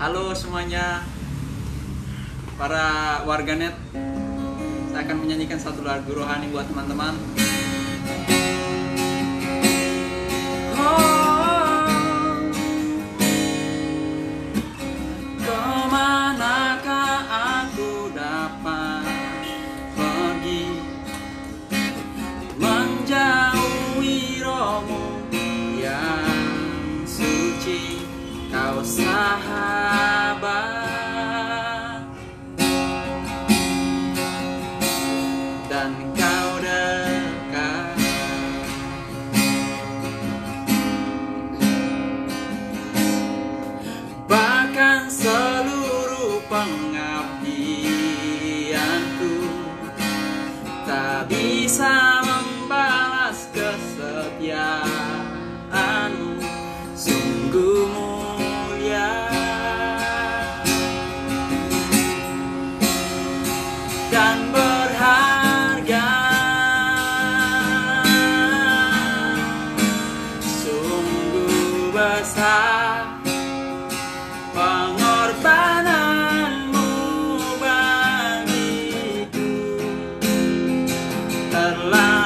Halo semuanya, para warganet. Saya akan menyanyikan satu lagu rohani buat teman-teman. Oh, pengabdianku. Tak bisa membalas kesetiaanmu. Sungguh mulia. Dan berharga. Sungguh besar. that line.